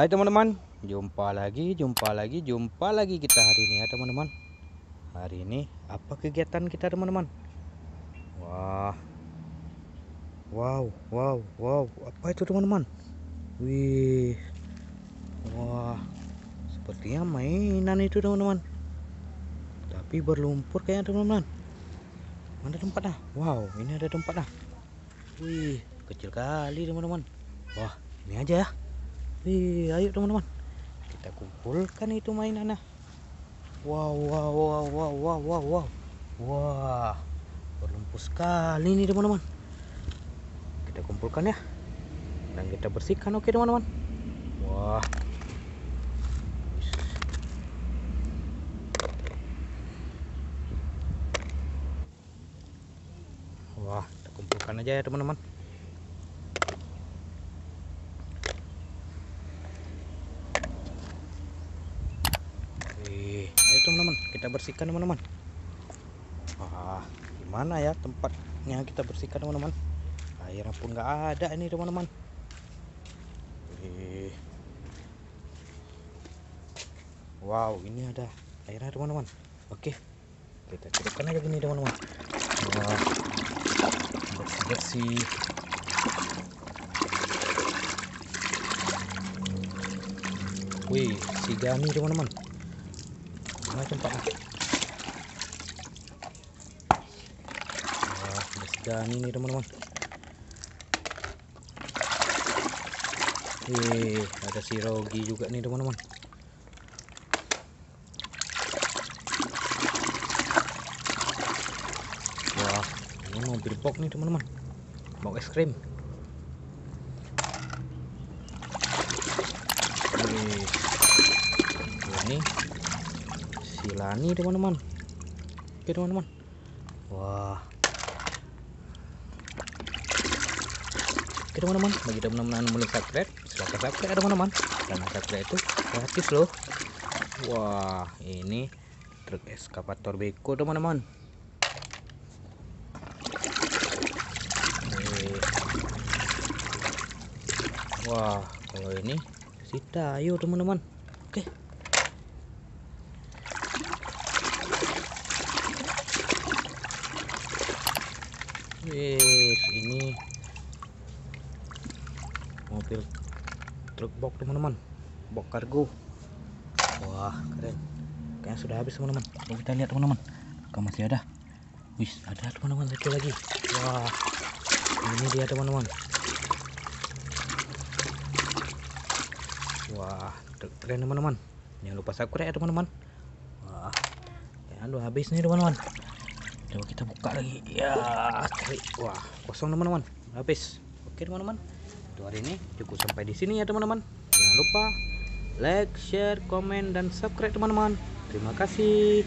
Hai teman-teman, jumpa lagi, jumpa lagi, jumpa lagi kita hari ini ya teman-teman. Hari ini apa kegiatan kita teman-teman? Wah, wow, wow, wow, apa itu teman-teman? Wih, wah, sepertinya mainan itu teman-teman. Tapi berlumpur kayaknya teman-teman. Mana tempatnya? Wow, ini ada tempatnya. Wih, kecil kali teman-teman. Wah, ini aja ya. Wih, ayo teman-teman. Kita kumpulkan itu mainannya. Wow, wow, wow, wow, wow, wow, wow. Wah, berlumpur sekali nih teman-teman. Kita kumpulkan ya. Dan kita bersihkan oke teman-teman. Wah. Wah, kita kumpulkan aja ya teman-teman. Teman-teman, kita bersihkan teman-teman. Wah, gimana ya tempatnya kita bersihkan teman-teman? Airnya pun nggak ada ini teman-teman. Wow, ini ada airnya teman-teman. Oke, kita celupkan aja gini teman-teman. Wah, bersih-bersih. Wih, si Gani teman-teman. Tempatnya? Si Gani nih teman-teman. Wih, ada si Rogi juga nih teman-teman. Wah, ini mobil box nih teman-teman. Box es krim. Wih, ini si Lani teman-teman. Oke teman-teman. Wah. Oke teman-teman, bagi teman-teman belum subscribe, silahkan subscribe teman-teman. Karena subscribe itu gratis loh. Wah, ini truk eskavator beko teman-teman. Wah, kalau ini si Tayo teman-teman. Oke. Wis, ini mobil truk box teman-teman. Box kargo. Wah, keren. Kayaknya sudah habis teman-teman. Coba kita lihat teman-teman. Apakah masih ada? Wis, ada teman-teman satu lagi. Wah. Ini dia teman-teman. Wah, keren teman-teman. Jangan lupa subscribe ya teman-teman. Wah, ya udah habis nih teman-teman. Coba kita buka lagi. Ya. Wah, kosong teman-teman. Habis. Oke teman-teman. Untuk hari ini cukup sampai di sini ya teman-teman. Jangan lupa like, share, komen, dan subscribe teman-teman. Terima kasih.